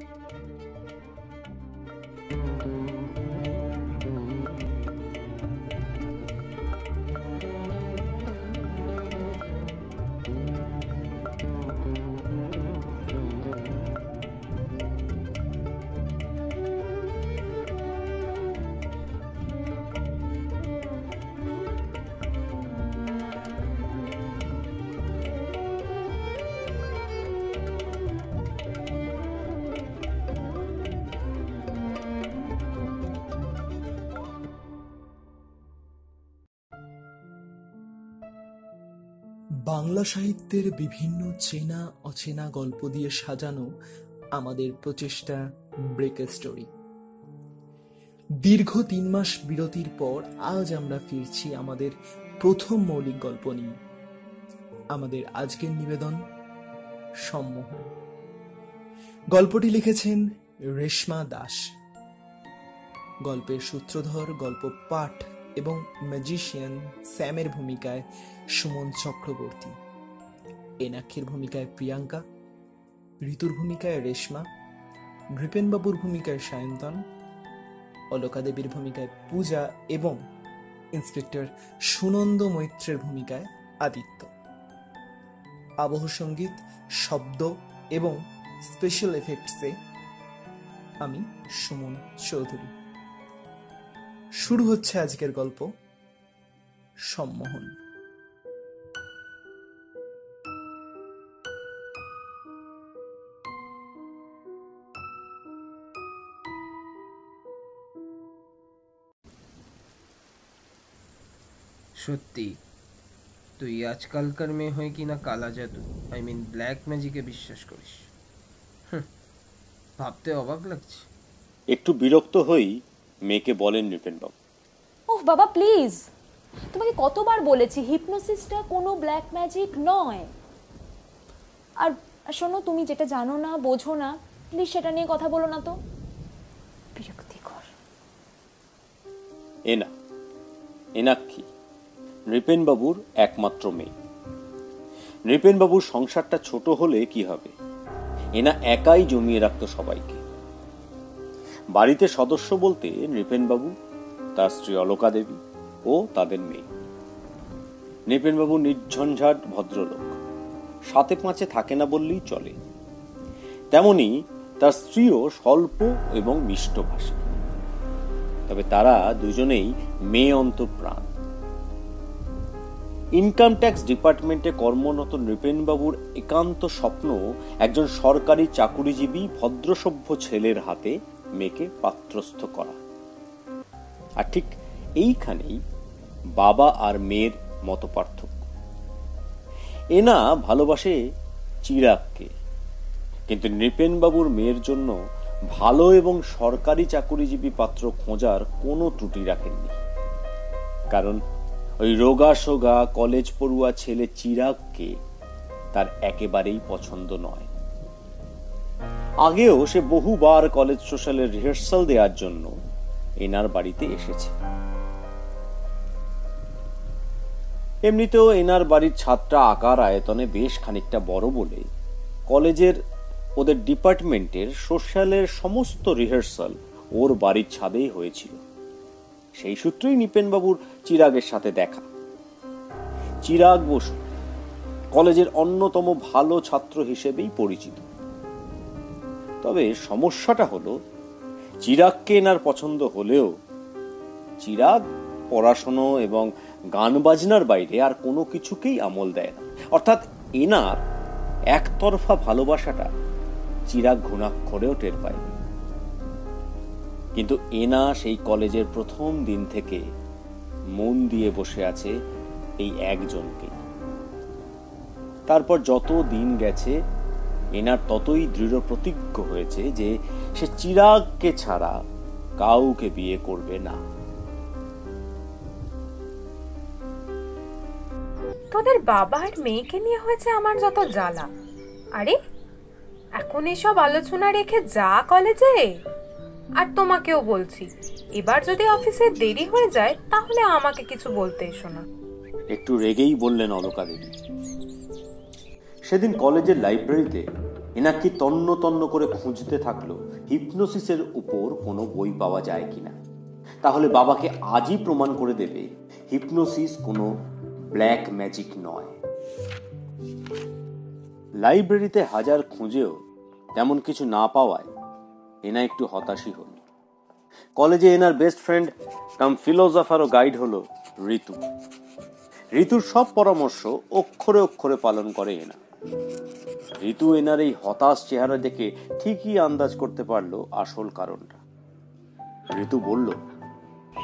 Música Bangla সাহিত্যের বিভিন্ন চেনা অচেনা গল্প দিয়ে সাজানো আমাদের প্রচেষ্টা ব্রেক স্টোরি। দীর্ঘ তিন মাস বিরতির পর আজ আমরা ফিরছি আমাদের প্রথম মৌলিক গল্প নিয়ে। আমাদের আজকের নিবেদন সম্মোহন। গল্পটি লিখেছেন রেশমা দাস। গল্পের সূত্রধর, গল্প পাঠ এবং ম্যাজিশিয়ান স্যামের ভূমিকায় সুমন চক্রবর্তী। এনাক্ষের ভূমিকায় প্রিয়াঙ্কা, ঋতুর ভূমিকায় রেশমা, নৃপেনবাবুর ভূমিকায় সায়ন্তন অলকা দেবীর ভূমিকায় পূজা এবং ইন্সপেক্টর সুনন্দ মৈত্রের ভূমিকায় আদিত্য। আবহ সংগীত, শব্দ এবং স্পেশাল এফেক্টসে আমি সুমন চৌধুরী। শুরু হচ্ছে আজকের গল্প সম্মোহন। সত্যি তুই আজকালকার মেয়ে হয়ে কিনা কালা জাদু আই মিন ব্ল্যাক ম্যাজিকে বিশ্বাস করিস। ভাবতে অবাক লাগছে। একটু বিরক্ত হই মেয়েকে বলেন নৃপেনবাবু ওহ বাবা প্লিজ তোমাকে কতবার বলেছি হিপনোসিসটা কোনো ব্ল্যাক ম্যাজিক নয়। আর শোনো তুমি যেটা জানো না বোঝো না প্লিজ সেটা নিয়ে কথা বলো না তো। বিরক্তিকর। এনা এনাক্ষী নৃপেনবাবুর একমাত্র মেয়ে। নৃপেনবাবুর সংসারটা ছোট হলে কি হবে? এনা একাই জমিয়ে রাখতো সবাইকে। বাড়িতে সদস্য বলতে নৃপেনবাবু, তার স্ত্রী অলকা দেবী ও তাদের মেয়ে। নৃপেনবাবু নির্ঝঞ্ঝাট ভদ্রলোক, সাথে পাঁচে থাকে না বললেই চলে। তেমনি তার স্ত্রীও স্বল্প এবং মিষ্ট ভাষা তবে তারা দুজনেই মেয়ে অন্তপ্রাণ। ইনকাম ট্যাক্স ডিপার্টমেন্টে কর্মরত নৃপেনবাবুর একান্ত স্বপ্ন একজন সরকারি চাকুরিজীবী ভদ্রসভ্য ছেলের হাতে মেয়েকে পাত্রস্থ করা। আর ঠিক এইখানেই বাবা আর মেয়ের মত পার্থক্য। এনা ভালোবাসে চিরাগকে, কিন্তু নৃপেনবাবুর মেয়ের জন্য ভালো এবং সরকারি চাকুরিজীবী পাত্র খোঁজার কোনো ত্রুটি রাখেননি। কারণ ওই রোগা সোগা কলেজ পড়ুয়া ছেলে চিরাগকে তার একেবারেই পছন্দ নয়। আগেও সে বহুবার কলেজ সোশ্যালের রিহার্সাল দেওয়ার জন্য এনার বাড়িতে এসেছে। এমনিতেও এনার বাড়ির ছাদটা আকার আয়তনে বেশ খানিকটা বড় বলে কলেজের ওদের ডিপার্টমেন্টের সোশ্যালের সমস্ত রিহার্সাল ওর বাড়ির ছাদেই হয়েছিল। সেই সূত্রেই নিপেনবাবুর চিরাগের সাথে দেখা। চিরাগ বসু কলেজের অন্যতম ভালো ছাত্র হিসেবেই পরিচিত। তবে সমস্যাটা হলো চিরাগকে এনার পছন্দ হলেও চিরাগ পড়াশুনো এবং গান বাজনার বাইরে আর কোনো কিছুকেই আমল দেয় না। অর্থাৎ এনার একতরফা ভালোবাসাটা চিরাগ ঘুণাক্ষরেও টের পায়নি কিন্তু এনা সেই কলেজের প্রথম দিন থেকে মন দিয়ে বসে আছে এই একজনকে। তারপর যত দিন গেছে এনার ততই দৃঢ় প্রতিজ্ঞ হয়েছে যে সে চিরাগকে ছাড়া কাউকে বিয়ে করবে না। তোদের বাবা আর মেয়েকে নিয়ে হয়েছে আমার যত জ্বালা। আরে এখন এসব আলোচনা রেখে যা কলেজে। আর তোমাকেও বলছি এবার যদি অফিসে দেরি হয়ে যায় তাহলে আমাকে কিছু বলতে এসো না। একটু রেগেই বললেন অলকা দেবী। সেদিন কলেজের লাইব্রেরিতে এনাকে তন্ন তন্ন করে খুঁজতে থাকল হিপনোসিসের উপর কোনো বই পাওয়া যায় কিনা। তাহলে বাবাকে আজই প্রমাণ করে দেবে হিপনোসিস কোনো ব্ল্যাক ম্যাজিক নয়। লাইব্রেরিতে হাজার খুঁজেও তেমন কিছু না পাওয়ায় এনা একটু হতাশই হল। কলেজে এনার বেস্ট ফ্রেন্ড কাম ফিলোজফার ও গাইড হলো ঋতু। ঋতুর সব পরামর্শ অক্ষরে অক্ষরে পালন করে এনা। ঋতু এনার এই হতাশ চেহারা দেখে ঠিকই আন্দাজ করতে পারল আসল কারণটা। ঋতু বলল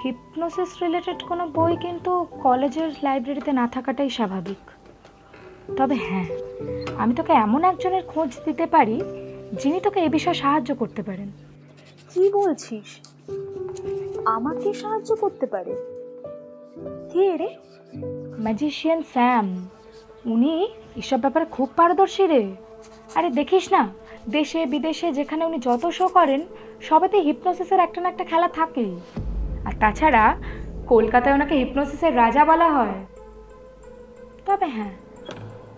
হিপনোসিস রিলেটেড কোনো বই কিন্তু কলেজের লাইব্রেরিতে না থাকাটাই স্বাভাবিক। তবে হ্যাঁ আমি তোকে এমন একজনের খোঁজ দিতে পারি যিনি তোকে এ বিষয়ে সাহায্য করতে পারেন। কি বলছিস? আমাকে সাহায্য করতে পারে? কে রে? ম্যাজিশিয়ান স্যাম উনি এসব ব্যাপারে খুব পারদর্শী রে। আরে দেখিস না দেশে বিদেশে যেখানে উনি যত শো করেন সবেতে হিপনোসিসের একটা না একটা খেলা থাকেই। আর তাছাড়া কলকাতায় ওনাকে হিপনোসিসের রাজা বলা হয়। তবে হ্যাঁ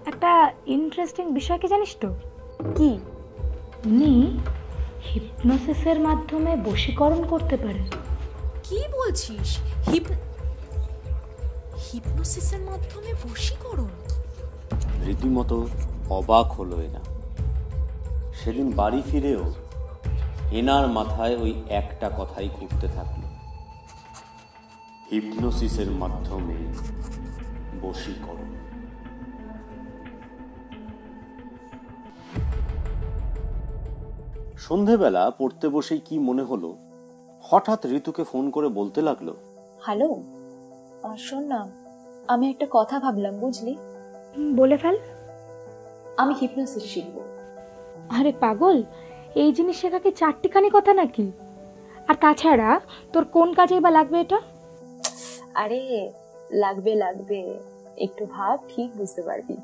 একটা ইন্টারেস্টিং বিষয় কি জানিস তো? কি? উনি হিপনোসিসের মাধ্যমে বশীকরণ করতে পারেন। কি বলছিস? হিপ হিপনোসিসের মাধ্যমে বশীকরণ? রীতিমতো অবাক হলো এনা সেদিন বাড়ি ফিরেও এনার মাথায় ওই একটা কথাই ঘুরতে থাকল। হিপনোসিসের মাধ্যমে বশীকরণ। সন্ধেবেলা পড়তে বসেই কি মনে হলো? হঠাৎ ঋতুকে ফোন করে বলতে লাগল, হ্যালো শোন না, আমি একটা কথা ভাবলাম, বুঝলি? বলে ফেল। আমি হিপনোসিস শিখব। আরে পাগল এই জিনিস শেখা কি চারটিখানি কথা নাকি? আর তাছাড়া তোর কোন কাজেই বা লাগবে এটা? আরে লাগবে লাগবে। একটু ভাব ঠিক বুঝতে পারবি।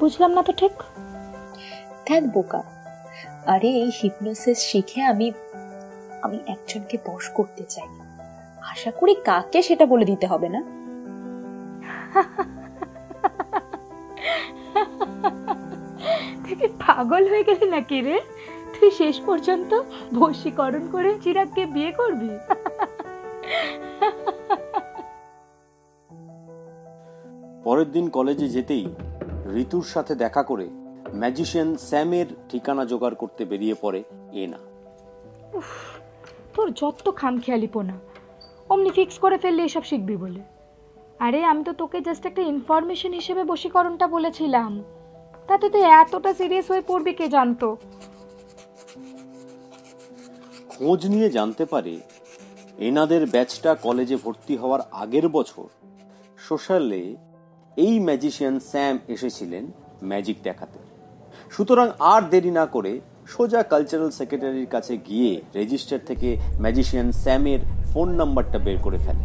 বুঝলাম না তো ঠিক। ধ্যান বোকা। আরে এই হিপনোসিস শিখে আমি আমি একজনকে বশ করতে চাই। আশা করি কাকে সেটা বলে দিতে হবে না। তুই পাগল হয়ে গেলি নাকি রে? তুই শেষ পর্যন্ত বশীকরণ করে চিরাগকে বিয়ে করবি? পরের দিন কলেজে যেতেই ঋতুর সাথে দেখা করে ম্যাজিশিয়ান স্যামের ঠিকানা জোগাড় করতে বেরিয়ে পড়ে এনা। তোর যত খামখেয়ালি পোনা অমনি ফিক্স করে ফেললে এসব শিখবি বলে। আরে, আমি তো তোকে জাস্ট একটা ইনফরমেশন হিসেবে বশীকরণটা বলেছিলাম। তাতে তুই এতটা সিরিয়াস হয়ে পড়বি কে জানতো? খোঁজ নিয়ে জানতে পারে এনাদের ব্যাচটা কলেজে ভর্তি হওয়ার আগের বছর সোশ্যালে এই ম্যাজিশিয়ান স্যাম এসেছিলেন ম্যাজিক দেখাতে। সুতরাং আর দেরি না করে সোজা কালচারাল সেক্রেটারির কাছে গিয়ে রেজিস্টার থেকে ম্যাজিশিয়ান স্যামের ফোন নাম্বারটা বের করে ফেলে।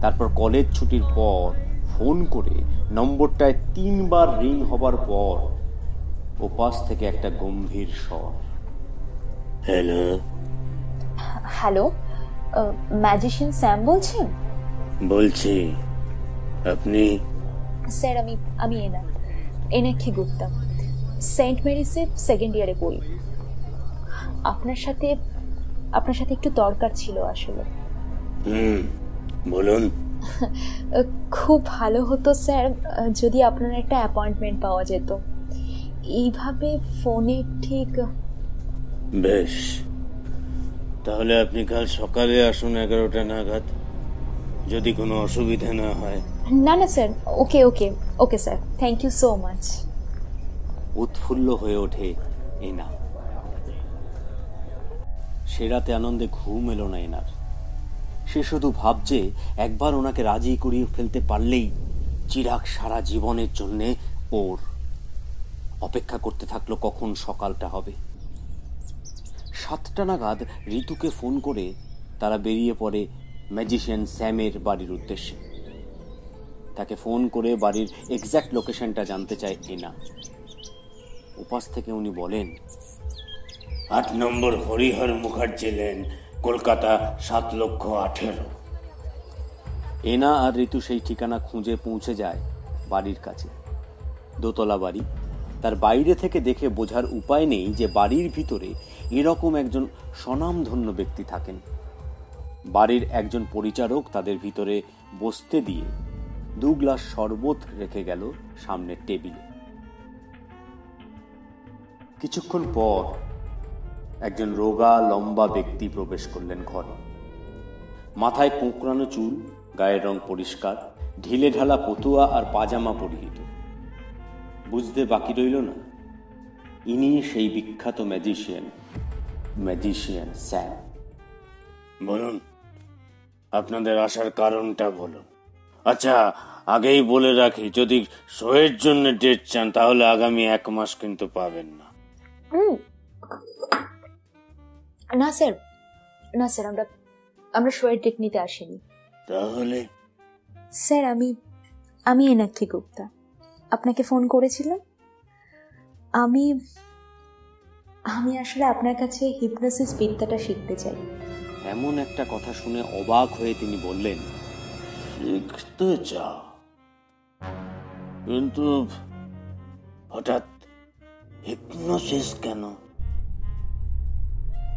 তারপর কলেজ ছুটির পর ফোন করে নম্বরটায় তিনবার রিং হবার পর ওপাশ থেকে একটা গম্ভীর স্বর। হ্যালো? হ্যালো? ম্যাজিশিয়ান স্যাম বলছেন? বলছি। আপনি? স্যার আমি আমি এনা এনাক্ষী গুপ্তা। সেন্ট মেরিসে সেকেন্ড ইয়ারে পড়ি। আপনার সাথে আপনার সাথে একটু দরকার ছিল আসলে। হুম বলুন। খুব ভালো হতো স্যার যদি আপনার একটা অ্যাপয়েন্টমেন্ট পাওয়া যেত। এইভাবে ফোনে ঠিক বেশ। তাহলে আপনি কাল সকালে আসুন এগারোটা নাগাদ যদি কোনো অসুবিধা না হয়। না না sir. Okay okay okay sir. Thank you so much উৎফুল্ল হয়ে ওঠে এনা সে রাতে আনন্দে ঘুম এলো না এনার। সে শুধু ভাবছে একবার ওনাকে রাজি করিয়ে ফেলতে পারলেই চিরাগ সারা জীবনের জন্যে ওর অপেক্ষা করতে থাকল কখন সকালটা হবে। সাতটা নাগাদ ঋতুকে ফোন করে তারা বেরিয়ে পড়ে ম্যাজিশিয়ান স্যামের বাড়ির উদ্দেশ্যে। তাকে ফোন করে বাড়ির এক্স্যাক্ট লোকেশনটা জানতে চায় এনা। উপাস থেকে উনি বলেন, আট নম্বর হরিহর মুখার্জি লেন। কলকাতা সাত লক্ষ আঠেরো। এনা আর ঋতু সেই ঠিকানা খুঁজে পৌঁছে যায় বাড়ির কাছে। দোতলা বাড়ি। তার বাইরে থেকে দেখে বোঝার উপায় নেই যে বাড়ির ভিতরে এরকম একজন স্বনামধন্য ব্যক্তি থাকেন। বাড়ির একজন পরিচারক তাদের ভিতরে বসতে দিয়ে দু গ্লাস শরবত রেখে গেল সামনের টেবিলে। কিছুক্ষণ পর একজন রোগা লম্বা ব্যক্তি প্রবেশ করলেন ঘরে। মাথায় কোঁকড়ানো চুল গায়ের রং পরিষ্কার ঢিলে ঢালা পতুয়া আর পাজামা পরিহিত। বুঝতে বাকি রইল না? ইনি সেই বিখ্যাত ম্যাজিশিয়ান ম্যাজিশিয়ান স্যাম। বলুন আপনাদের আসার কারণটা বলুন। আচ্ছা আগেই বলে রাখি যদি শোয়ের জন্য ডেট চান তাহলে আগামী এক মাস কিন্তু পাবেন না। হুম। না স্যার না স্যার আমরা আমরা শোয়ের ডেট নিতে আসিনি। তাহলে? স্যার আমি আমি এনাক্ষী গুপ্তা। আপনাকে ফোন করেছিলাম। আমি আমি আসলে আপনার কাছে হিপনোসিস বিদ্যাটা শিখতে চাই। এমন একটা কথা শুনে অবাক হয়ে তিনি বললেন শিখতে চাও? কিন্তু হঠাৎ হিপনোসিস কেন?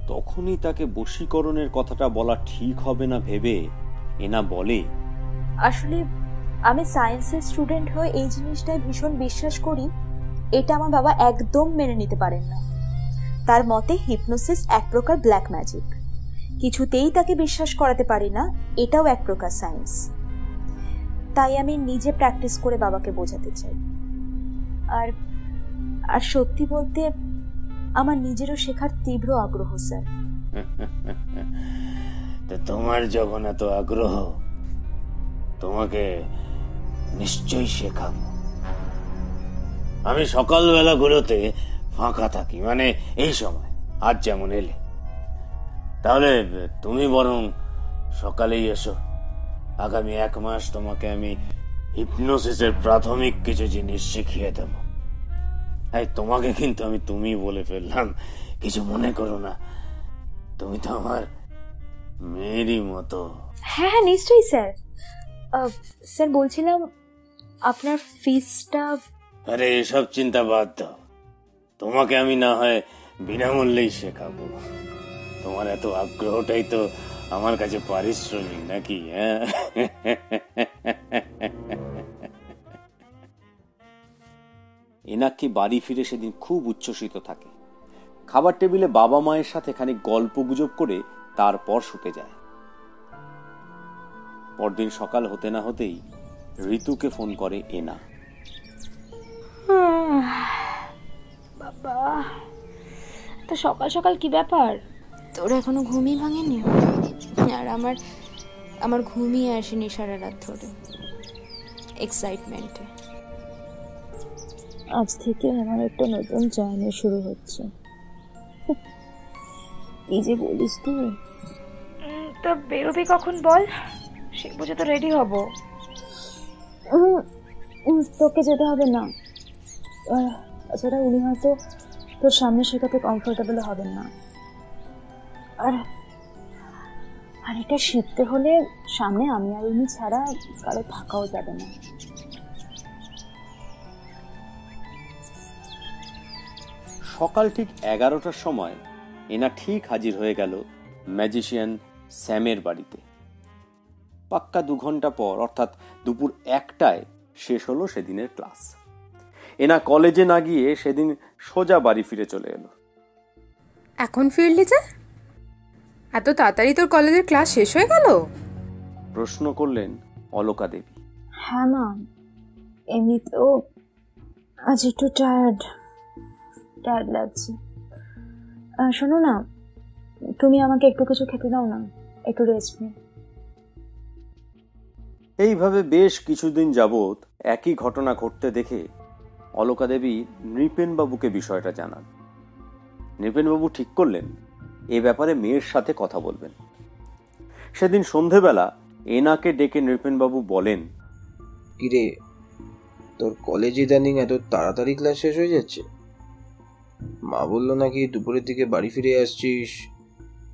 তখনই তাকে বশীকরণের কথাটা বলা ঠিক হবে না ভেবে এনা বলে, আসলে আমি সায়েন্সের স্টুডেন্ট হয়ে এই জিনিসটায় ভীষণ বিশ্বাস করি, এটা আমার বাবা একদম মেনে নিতে পারেন না। তার মতে হিপনোসিস এক প্রকার ব্ল্যাক ম্যাজিক। কিছুতেই তাকে বিশ্বাস করাতে পারি না, এটাও এক প্রকার সায়েন্স। তাই আমি নিজে প্র্যাকটিস করে বাবাকে বোঝাতে চাই। আর আর সত্যি বলতে আমার নিজেরও শেখার তীব্র আগ্রহ, স্যার। তো তোমার যখন এত আগ্রহ, তোমাকে নিশ্চয়ই শেখাবো। আমি সকালবেলা গুলোতে ফাঁকা থাকি মানে এই সময়, আজ যেমন এলে। তাহলে তুমি বরং সকালেই এসো। আগামী এক মাস তোমাকে আমি হিপনোসিসের প্রাথমিক কিছু জিনিস শিখিয়ে দেব। এই তোমাকে কিন্তু আমি তুমি বলে ফেললাম। কিছু মনে করো না। তুমি তো আমার মেয়েরই মতো। হ্যাঁ হ্যাঁ নিশ্চয়ই স্যার। স্যার বলছিলাম আপনার ফিসটা আরে এসব চিন্তা বাদ দাও। তোমাকে আমি না হয় বিনামূল্যেই শেখাবো। তোমার এত আগ্রহটাই তো আমার কাছে পারিশ্রমিক নাকি হ্যাঁ? এনাক্ষী বাড়ি ফিরে সেদিন খুব উচ্ছ্বসিত থাকে। খাবার টেবিলে বাবা মায়ের সাথে খানিক গল্প গুজব করে তারপর শুতে যায়। পরদিন সকাল হতে না হতেই ঋতুকে ফোন করে এনা। বাবা তো সকাল সকাল কি ব্যাপার? তোর এখনও ঘুমই ভাঙেনি? আর আমার আমার ঘুমই আসেনি সারা রাত ধরে। এক্সাইটমেন্টে আজ থেকে আমার একটা নতুন জার্নি শুরু হচ্ছে। কি যে বলিস তুই? তো বেরোবি কখন বল? সে বুঝে তো রেডি হব। তোকে যেতে হবে না। তাছাড়া উনি হয়তো তোর সামনে শেখাতে কমফোর্টেবল হবেন না। আর আর এটা শিখতে হলে সামনে আমি আর উনি ছাড়া কারও থাকাও যাবে না। সকাল ঠিক এগারোটার সময় এনা ঠিক হাজির হয়ে গেল ম্যাজিশিয়ান স্যামের বাড়িতে। পাক্কা দু ঘণ্টা পর অর্থাৎ দুপুর একটায় শেষ হলো সেদিনের ক্লাস। এনা কলেজে না গিয়ে সেদিন সোজা বাড়ি ফিরে চলে এলো। এখন ফিরলি যে? এত তাড়াতাড়ি তোর কলেজের ক্লাস শেষ হয়ে গেল? প্রশ্ন করলেন অলকা দেবী। হ্যাঁ মা। এমনিতেও আজ একটু টায়ার্ড টায়ার্ড লাগছে। শোনো না তুমি আমাকে একটু কিছু খেতে দাও না একটু রেস্ট নিই এইভাবে বেশ কিছুদিন যাবৎ একই ঘটনা ঘটতে দেখে অলকা দেবী নৃপেনবাবুকে বিষয়টা জানান। নৃপেনবাবু ঠিক করলেন এ ব্যাপারে মেয়ের সাথে কথা বলবেন। সেদিন সন্ধেবেলা এনাকে ডেকে নৃপেনবাবু বলেন কিরে তোর কলেজ ইদানিং এত তাড়াতাড়ি ক্লাস শেষ হয়ে যাচ্ছে? মা বলল নাকি দুপুরের দিকে বাড়ি ফিরে আসছিস?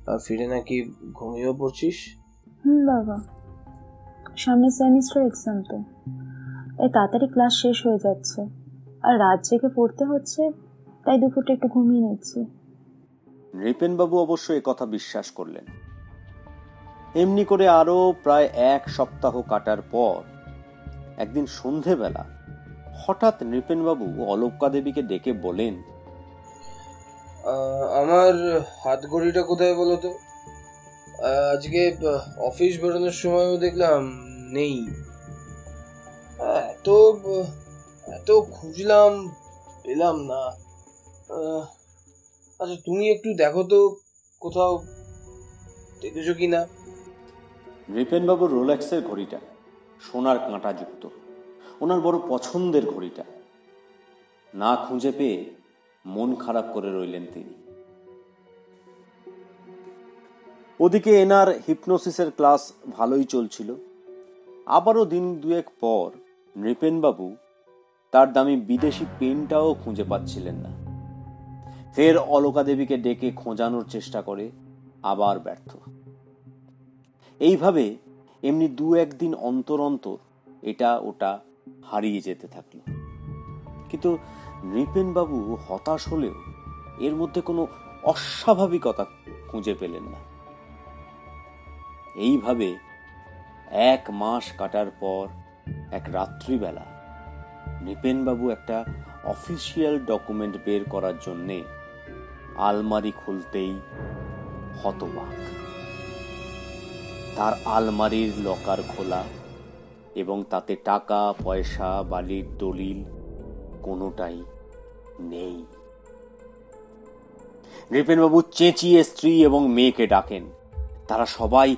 আর ফিরে নাকি ঘুমিয়েও পড়ছিস? হুম বাবা। সামনে সেমিস্টার এক্সাম তো। তাই তাড়াতাড়ি ক্লাস শেষ হয়ে যাচ্ছে। আর রাত জেগে পড়তে হচ্ছে তাই দুপুরটা একটু ঘুমিয়ে নিচ্ছি। নৃপেনবাবু অবশ্য এ কথা বিশ্বাস করলেন। এমনি করে আরও প্রায় এক সপ্তাহ কাটার পর একদিন সন্ধেবেলা হঠাৎ নৃপেনবাবু অলক্কা দেবীকে ডেকে বলেন আমার হাত ঘড়িটা কোথায় বলো তো? আজকে অফিস বেরোনোর সময়ও দেখলাম নেই। এত এত খুঁজলাম, পেলাম না। আচ্ছা তুমি একটু দেখো তো কোথাও দেখেছ কি না নৃপেনবাবুর রোলেক্সের ঘড়িটা, সোনার কাঁটা যুক্ত ওনার বড় পছন্দের ঘড়িটা। না খুঁজে পেয়ে মন খারাপ করে রইলেন তিনি। ওদিকে এনার হিপনোসিসের ক্লাস ভালোই চলছিল। আবারও দিন দুয়েক পর নৃপেনবাবু তার দামি বিদেশি পেনটাও খুঁজে পাচ্ছিলেন না। ফের অলকা দেবীকে ডেকে খোঁজানোর চেষ্টা করে আবার ব্যর্থ। এইভাবে এমনি দু একদিন অন্তর অন্তর এটা ওটা হারিয়ে যেতে থাকল। কিন্তু নৃপেনবাবু হতাশ হলেও এর মধ্যে কোনো অস্বাভাবিকতা খুঁজে পেলেন না। এইভাবে এক মাস কাটার পর এক রাত্রিবেলা নৃপেনবাবু একটা অফিসিয়াল ডকুমেন্ট বের করার জন্যে আলমারি খুলতেই হতবাক। তার আলমারির লকার খোলা এবং তাতে টাকা, পয়সা, বালির দলিল কোনোটাই নেই। নৃপেনবাবু চেঁচিয়ে স্ত্রী এবং মেয়েকে ডাকেন। তারা সবাই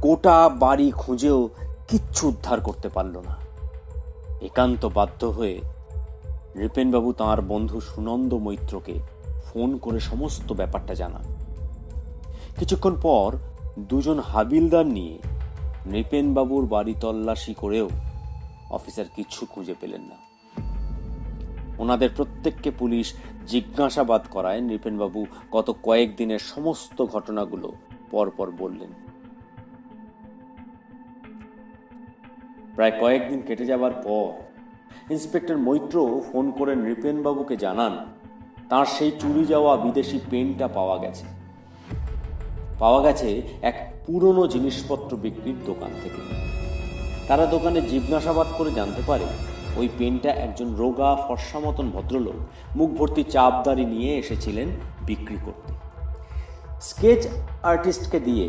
গোটা বাড়ি খুঁজেও কিচ্ছু উদ্ধার করতে পারল না। একান্ত বাধ্য হয়ে নৃপেনবাবু তাঁর বন্ধু সুনন্দ মৈত্রকে ফোন করে সমস্ত ব্যাপারটা জানান। কিছুক্ষণ পর দুজন হাবিলদার নিয়ে নৃপেনবাবুর বাড়ি তল্লাশি করেও অফিসার কিচ্ছু খুঁজে পেলেন না। ওনাদের প্রত্যেককে পুলিশ জিজ্ঞাসাবাদ করায়। নৃপেনবাবু গত কয়েকদিনের সমস্ত ঘটনাগুলো পরপর বললেন। প্রায় কয়েকদিন কেটে যাবার পর ইন্সপেক্টর মৈত্র ফোন করে নৃপেনবাবুকে জানান, তার সেই চুরি যাওয়া বিদেশি পেনটা পাওয়া গেছে। পাওয়া গেছে এক পুরনো জিনিসপত্র বিক্রির দোকান থেকে। তারা দোকানে জিজ্ঞাসাবাদ করে জানতে পারে ওই পেনটা একজন রোগা ফর্সা মতন ভদ্রলোক মুখ ভর্তি চাপদারি নিয়ে এসেছিলেন বিক্রি করতে। স্কেচ আর্টিস্টকে দিয়ে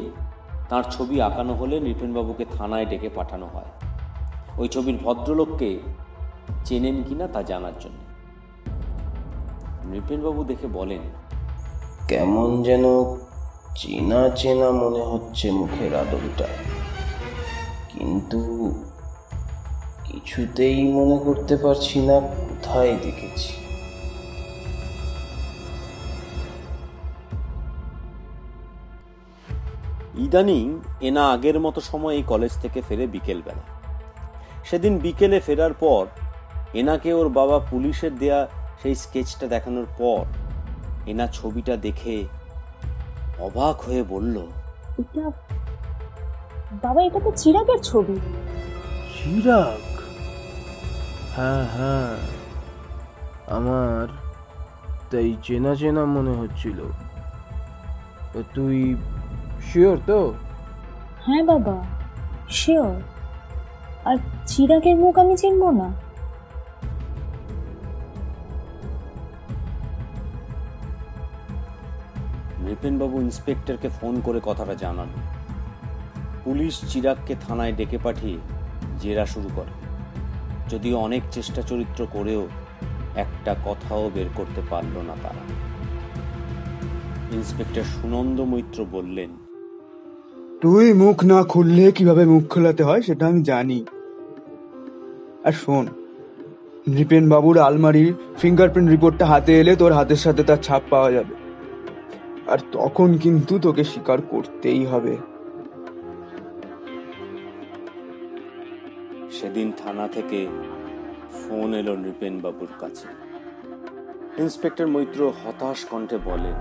তার ছবি আঁকানো হলে নৃপেনবাবুকে থানায় ডেকে পাঠানো হয়। ওই ছবির ভদ্রলোককে চেনেন কিনা তা জানার জন্য। নৃপেনবাবু দেখে বলেন, কেমন যেন চেনা চেনা মনে হচ্ছে মুখের আদলটা। কিন্তু কিছুতেই মনে করতে পারছি না কোথায় দেখেছি। ইদানিং এনা আগের মতো সময় এই কলেজ থেকে ফেরে বিকেলবেলা। সেদিন বিকেলে ফেরার পর এনাকে ওর বাবা পুলিশের দেয়া সেই স্কেচটা দেখানোর পর এনা ছবিটা দেখে অবাক হয়ে বলল বাবা এটা তো চিরাগের ছবি। চিরাগ? হ্যাঁ হ্যাঁ। আমার তাই চেনা চেনা মনে হচ্ছিল। তো তুই শিওর তো? হ্যাঁ বাবা শিওর আর চিরাগের মুখ আমি চিনব না। নৃপেনবাবু ইন্সপেক্টরকে ফোন করে কথাটা জানান। পুলিশ চিরাগকে থানায় ডেকে পাঠিয়ে জেরা শুরু করে। যদিও অনেক চেষ্টা চরিত্র করেও একটা কথাও বের করতে পারল না তারা। ইন্সপেক্টর সুনন্দ মৈত্র বললেন, তুই মুখ না খুললে কীভাবে মুখ খোলাতে হয় সেটা আমি জানি। আর শোন নৃপেন বাবুর আলমারির ফিঙ্গারপ্রিন্ট রিপোর্টটা হাতে এলে তোর হাতের সাথে তার ছাপ পাওয়া যাবে। আর তখন কিন্তু তোকে স্বীকার করতেই হবে। সেদিন থানা থেকে ফোন এলো নৃপেন বাবুর কাছে। ইন্সপেক্টর মৈত্র হতাশ কণ্ঠে বলেন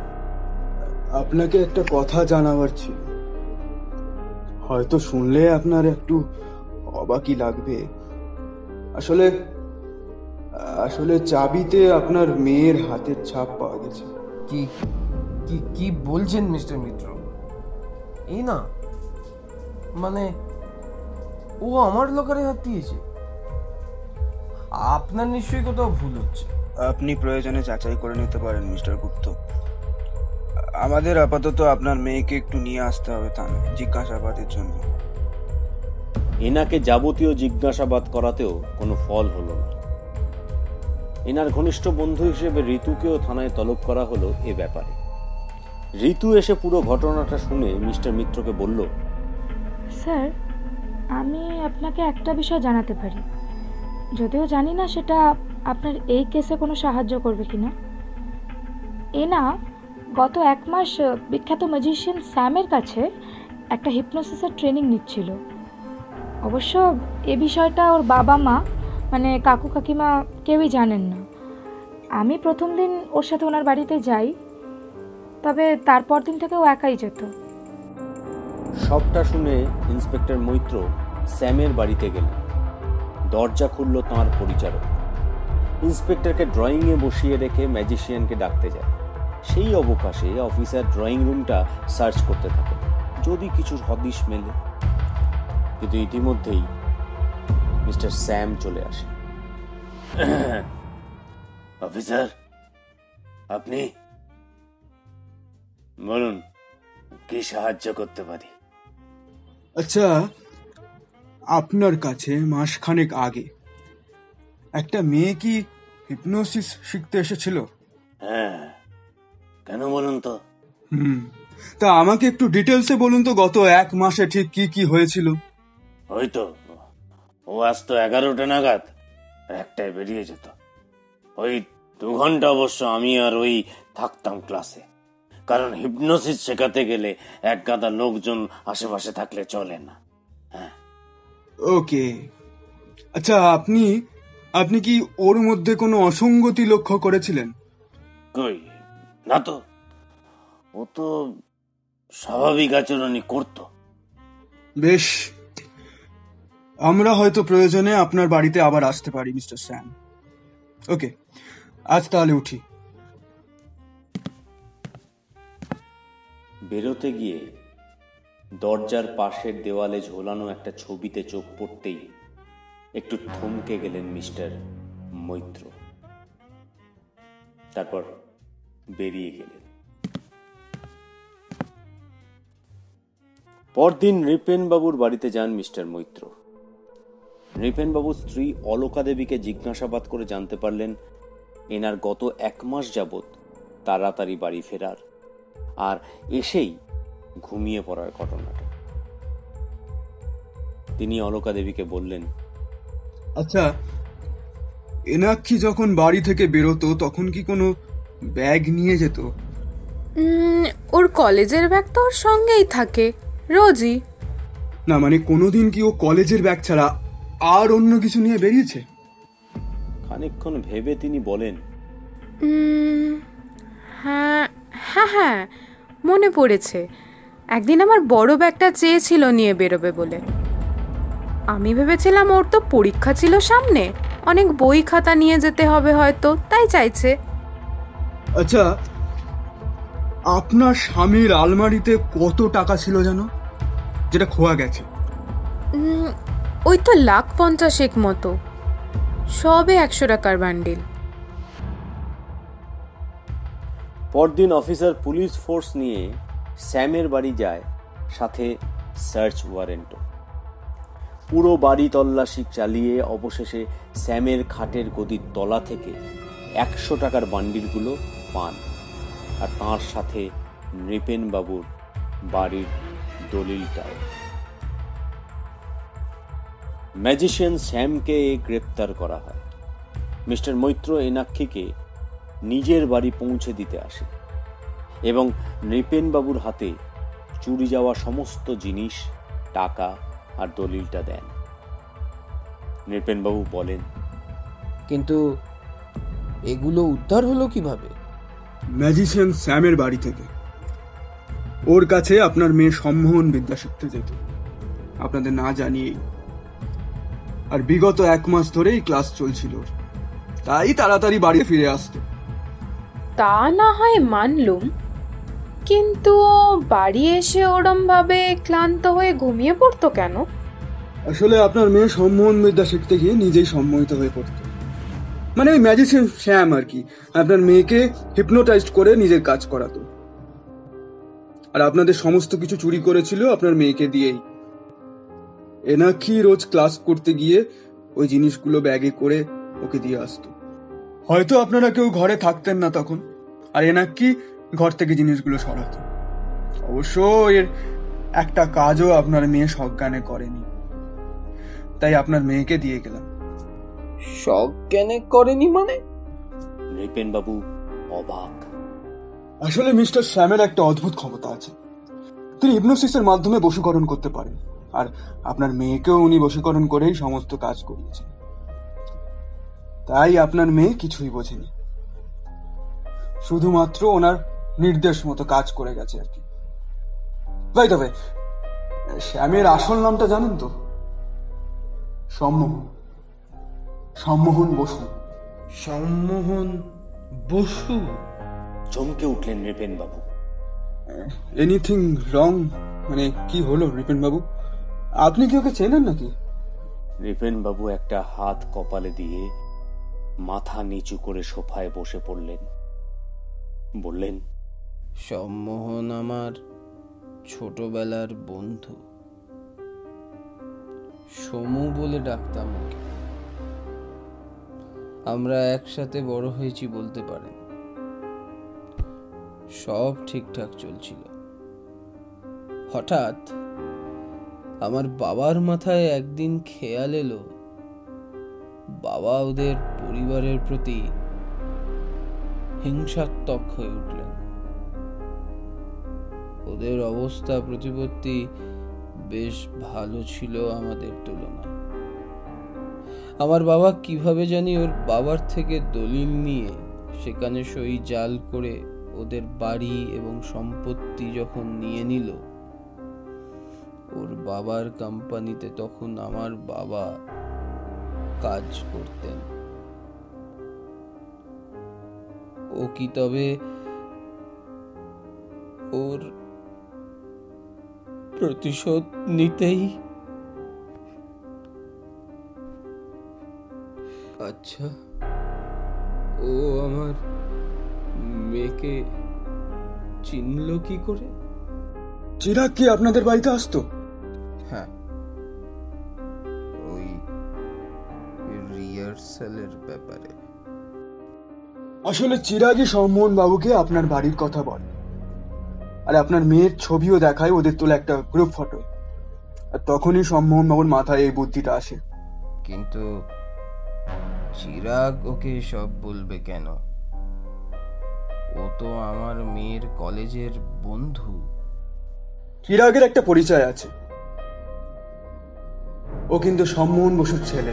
আপনাকে একটা কথা জানাবার ছিল। হয়তো শুনলে আপনার একটু অবাকই লাগবে। আসলে আসলে চাবিতে আপনার মেয়ের হাতের ছাপ পাওয়া গেছে। কি কি কি বলছেন মিস্টার মিত্র? এই না মানে ও আমার লকারে হাত দিয়েছে। আপনার নিশ্চয়ই কোথাও ভুল হচ্ছে। আপনি প্রয়োজনে যাচাই করে নিতে পারেন মিস্টার গুপ্ত। আমাদের আপাতত আপনার মেয়েকে একটু নিয়ে আসতে হবে থানায় জিজ্ঞাসাবাদের জন্য। এনাকে যাবতীয় জিজ্ঞাসাবাদ করাতেও কোনো ফল হলো না। এনার ঘনিষ্ঠ বন্ধু হিসেবে ঋতুকেও থানায় তলব করা হলো এ ব্যাপারে। ঋতু এসে পুরো ঘটনাটা শুনে মিস্টার মিত্রকে বলল স্যার আমি আপনাকে একটা বিষয় জানাতে পারি। যদিও জানি না সেটা আপনার এই কেসে কোনো সাহায্য করবে কি না এনা গত এক মাস বিখ্যাত ম্যাজিশিয়ান স্যামের কাছে একটা হিপনোসিসের ট্রেনিং নিচ্ছিল। অবশ্য এ বিষয়টা ওর বাবা মা মানে কাকু কাকিমা কেউই জানেন না। আমি প্রথম দিন ওর সাথে ওনার বাড়িতে যাই, তবে তারপর দিন থেকে ও একাই যেত। সবটা শুনে ইন্সপেক্টর মৈত্র স্যামের বাড়িতে গেলেন দরজা খুলল তাঁর পরিচারক। ইন্সপেক্টরকে ড্রয়িংয়ে বসিয়ে রেখে ম্যাজিশিয়ানকে ডাকতে যায়। সেই অবকাশে অফিসার ড্রয়িং রুমটা সার্চ করতে থাকে। যদি কিছু হদিশ মেলে। কিন্তু ইতিমধ্যেই মিস্টার স্যাম চলে আসে। অফিসার আপনি বলুন কি সাহায্য করতে পারি? আচ্ছা আপনার কাছে মাসখানেক আগে। একটা মেয়ে কি হিপনোসিস শিখতে এসেছিল? হ্যাঁ। কেন বলুন তো? হুম। তা আমাকে একটু ডিটেলসে বলুন তো গত এক মাসে ঠিক কি কি হয়েছিল? ওই তো। ও আসতো এগারোটা নাগাদ। একটাই বেরিয়ে যেত ওই দু ঘণ্টা অবশ্য আমি আর ওই থাকতাম ক্লাসে কারণ হিপনোসিস শেখাতে গেলে এক গাদা লোকজন আশেপাশে থাকলে চলে না। ওকে। আচ্ছা আপনি আপনি কি ওর মধ্যে কোনো অসঙ্গতি লক্ষ্য করেছিলেন? কই? না তো। ও তো স্বাভাবিক আচরণই করতো। বেশ। আমরা হয়তো প্রয়োজনে আপনার বাড়িতে আবার আসতে পারি মিস্টার স্যাম। ওকে আজ তাহলে উঠি। বেরোতে গিয়ে দরজার পাশের দেওয়ালে ঝোলানো একটা ছবিতে চোখ পড়তেই একটু থমকে গেলেন মিস্টার মৈত্র। তারপর বেরিয়ে গেলেন। পরদিন নৃপেনবাবুর বাড়িতে যান মিস্টার মৈত্র। নৃপেনবাবুর স্ত্রী অলকা দেবীকে জিজ্ঞাসাবাদ করে জানতে পারলেন, এনার গত এক মাস যাবৎ তাড়াতাড়ি বাড়ি ফেরার। আর এসেই ঘুমিয়ে পড়ার ঘটনাটা। তিনি অলকা দেবীকে বললেন আচ্ছা এনাক্ষী যখন বাড়ি থেকে বেরোতো তখন কি কোনো ব্যাগ নিয়ে যেত? ওর কলেজের ব্যাগ তো ওর সঙ্গেই থাকে। রোজই। না মানে কোনোদিন কি ও কলেজের ব্যাগ ছাড়া আর অন্য কিছু নিয়ে বেরিয়েছে? খানিকক্ষণ ভেবে তিনি বলেন হ্যাঁ হ্যাঁ হ্যাঁ মনে পড়েছে। একদিন আমার বড় ব্যাগটা চেয়েছিল নিয়ে বেরোবে বলে। আমি ভেবেছিলাম ওর তো পরীক্ষা ছিল সামনে অনেক বই খাতা নিয়ে যেতে হবে হয়তো তাই চাইছে। আচ্ছা আপনার স্বামীর আলমারিতে কত টাকা ছিল জানো? যেটা খোয়া গেছে। ওই তো লাখ পঞ্চাশেক মতো। সবে একশো টাকার বান্ডিল। পরদিন অফিসার পুলিশ ফোর্স নিয়ে স্যামের বাড়ি যায় সাথে সার্চ ওয়ারেন্টও। পুরো বাড়ি তল্লাশি চালিয়ে অবশেষে স্যামের খাটের গদির তলা থেকে একশো টাকার বান্ডিলগুলো পান আর তাঁর সাথে নৃপেন বাবুর বাড়ির দলিলটাও। ম্যাজিশিয়ান স্যামকে গ্রেপ্তার করা হয়। মিস্টার মৈত্র এনাক্ষীকে নিজের বাড়ি পৌঁছে দিতে আসে। এবং নৃপেনবাবুর হাতে চুরি যাওয়া সমস্ত জিনিস টাকা আর দলিলটা দেন। নৃপেনবাবু বলেন কিন্তু এগুলো উদ্ধার হলো কীভাবে? ম্যাজিশিয়ান স্যামের বাড়ি থেকে। ওর কাছে আপনার মেয়ে সম্মোহন বিদ্যা শিখতে যেত। আপনাদের না জানিয়েই আর বিগত এক মাস ধরেই ক্লাস চলছিল তাই তাড়াতাড়ি বাড়ি ফিরে আসতো। তা না হয় মানলুম কিন্তু বাড়ি এসে ওরম ভাবে ক্লান্ত হয়ে ঘুমিয়ে পড়তো কেন? আসলে আপনার মেয়ে সম্মোহন বিদ্যা শিখতে গিয়ে নিজেই সম্মোহিত হয়ে পড়তো। মানে ওই ম্যাজিশিয়ান শ্যাম আর কি, আপনার মেয়েকে হিপনোটাইজড করে নিজের কাজ করাতো। আর আপনাদের সমস্ত কিছু চুরি করেছিল আপনার মেয়েকে দিয়েই। এনাকি রোজ ক্লাস করতে গিয়ে ওই জিনিসগুলো ব্যাগে করে ওকে দিয়ে আসতো। হয়তো আপনারা কেউ ঘরে থাকতেন না তখন। আর এনাকি ঘর থেকে জিনিসগুলো সরাতো। অবশ্য এর একটা কাজও আপনার মেয়ে সজ্ঞানে করেনি। তাই আপনার মেয়েকে দিয়ে গেলাম। সজ্ঞানে করেনি মানে? নৃপেন বাবু অবাক। আসলে মিস্টার শ্যামের একটা অদ্ভুত ক্ষমতা আছে। তিনি হিপনোসিসের মাধ্যমে বশীকরণ করতে পারেন আর আপনার মেয়েকেও উনি বশীকরণ করেই সমস্ত কাজ করিয়েছেন। তাই আপনার মেয়ে কিছুই বোঝেনি। শুধুমাত্র ওনার নির্দেশ মতো কাজ করে গেছে আর কি। ভাই তবে শ্যামের আসল নামটা জানেন তো? সম্মোহন। সম্মোহন বসু। সম্মোহন বসু? চমকে উঠলেন নৃপেন বাবু এনিথিং রং মানে কি হলো রিপেন বাবু আপনি কি ওকে চেনেন নাকি? নৃপেন বাবু একটা হাত কপালে দিয়ে মাথা নিচু করে সোফায় বসে পড়লেন। বললেন সম্মোহন আমার ছোটবেলার বন্ধু। সমু বলে ডাকতাম ওকে। আমরা একসাথে বড় হয়েছি বলতে পারেন। সব ঠিকঠাক চলছিল। হঠাৎ আমার বাবার মাথায় একদিন খেয়াল এলো, বাবা ওদের পরিবারের প্রতি হিংসাত্মক হয়ে উঠলেন। ওদের অবস্থা, প্রতিপত্তি বেশ ভালো ছিল আমাদের তুলনায়। আমার বাবা কীভাবে জানি ওর বাবার থেকে দলিল নিয়ে সেখানে সই জাল করে ওদের বাড়ি এবং সম্পত্তি যখন নিয়ে নিল, ওর বাবার কোম্পানিতে তখন আমার বাবা কাজ করতেন। ও কি তবে ওর প্রতিশোধ নিতেই। আচ্ছা ও আমার মেয়েকে চিনল কি করে? চিরাগ কি আপনাদের বাড়িতে আসতো? হ্যাঁ। ওই রিহার্সালের ব্যাপারে। আসলে চিরাগই সম্মোহন বাবুকে আপনার বাড়ির কথা বলে। আর আপনার মেয়ের ছবিও দেখায় ওদের তোলা একটা গ্রুপ ফটো আর তখনই সম্মোহন বাবুর মাথায় এই বুদ্ধিটা আসে। কিন্তু চিরাগ ওকে সব বলবে কেন? ও তো আমার মেয়ের কলেজের বন্ধু। চিরাগের একটা পরিচয় আছে। ও কিন্তু সম্মোহন বসুর ছেলে।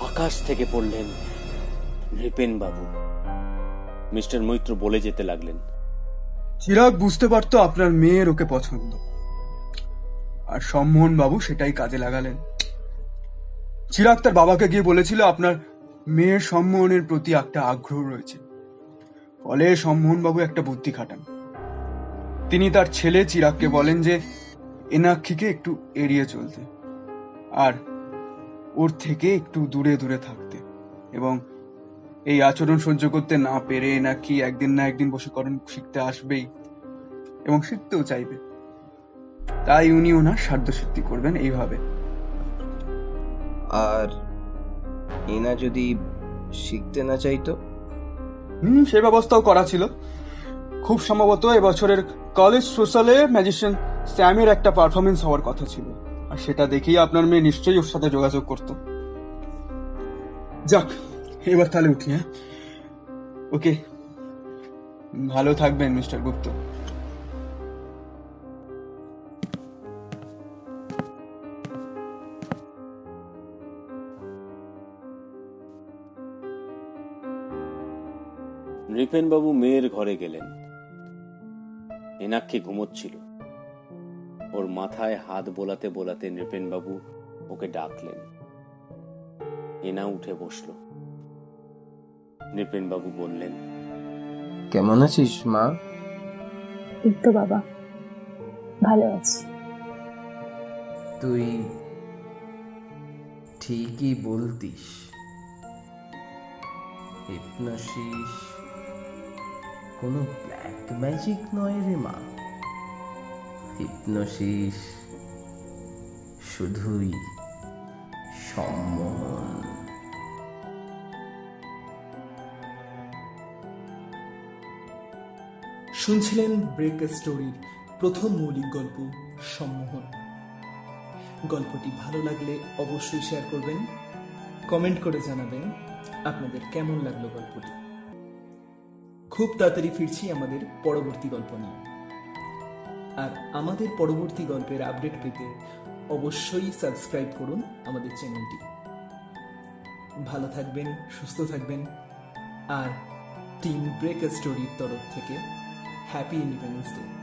আকাশ থেকে পড়লেন নৃপেন বাবু। মিস্টার মৈত্র বলে যেতে লাগলেন। চিরাগ বুঝতে পারতো আপনার মেয়ের ওকে পছন্দ। আর সম্মোহন বাবু সেটাই কাজে লাগালেন। চিরাগ তার বাবাকে গিয়ে বলেছিল, আপনার মেয়ের সম্মোহনের প্রতি একটা আগ্রহ রয়েছে। ফলে সম্মোহন বাবু একটা বুদ্ধি খাটান। তিনি তার ছেলে চিরাগকে বলেন যে, এনাক্ষীকে একটু এড়িয়ে চলতে। আর ওর থেকে একটু দূরে দূরে থাকতে। এবং এই আচরণ সহ্য করতে না পেরে নাকি একদিন না একদিন বশীকরণ শিখতে আসবেই এবং শিখতেও চাইবে। তাই উনি ওনার সাধ্য সিদ্ধি করবেন এইভাবে। আর এনা যদি শিখতে না চাইতো? হুম সে ব্যবস্থাও করা ছিল। খুব সম্ভবত এবছরের কলেজ সোশ্যালে ম্যাজিশিয়ান স্যামের একটা পারফরমেন্স হওয়ার কথা ছিল। আর সেটা দেখেই আপনার মেয়ে নিশ্চয়ই ওর সাথে যোগাযোগ করতো। যাক এবার তাহলে উঠি হ্যাঁ? ওকে। ভালো থাকবেন, মিস্টার গুপ্ত। নৃপেন বাবু মেয়ের ঘরে গেলেন। এনাক্ষী ঘুমোচ্ছিল। ওর মাথায় হাত বোলাতে বোলাতে নৃপেন বাবু ওকে ডাকলেন। এনা উঠে বসল। নৃপেনবাবু বললেন কেমন আছিস মা? এই তো বাবা ভালো আছি। তুই ঠিকই বলতিস। হিপনোসিস কোনো ব্ল্যাক ম্যাজিক নয় রে মা। হিপনোসিস শুধুই সম্মোহন। শুনছিলেন ব্রেক স্টোরির প্রথম মৌলিক গল্প সম্মোহন। গল্পটি ভালো লাগলে অবশ্যই শেয়ার করবেন, কমেন্ট করে জানাবেন আপনাদের কেমন লাগল গল্পটি। খুব তাড়াতাড়ি ফিরছি আমাদের পরবর্তী গল্প নিয়ে। আর আমাদের পরবর্তী গল্পের আপডেট পেতে অবশ্যই সাবস্ক্রাইব করুন আমাদের চ্যানেলটি। ভালো থাকবেন, সুস্থ থাকবেন। আর টিম ব্রেক স্টোরির তরফ থেকে Happy Independence Day.